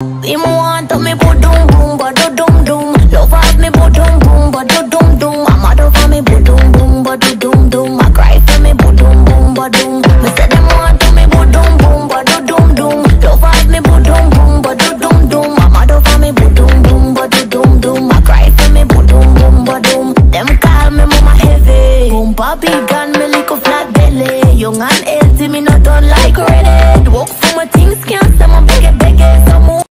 Him want to me put doom boom, but do doom doom. Love have me put doom boom, but do doom doom. I'm mad over me put doom boom, but do doom doom. I cry for me put doom boom, but. Me say them want to me put doom boom, but do doom. Love have me put doom boom, but do doom doom. I'm mad over me put doom boom, but do doom doom. I cry for me put doom boom, but. Them call me mama heavy. Boom, Bobby gun me lick fly.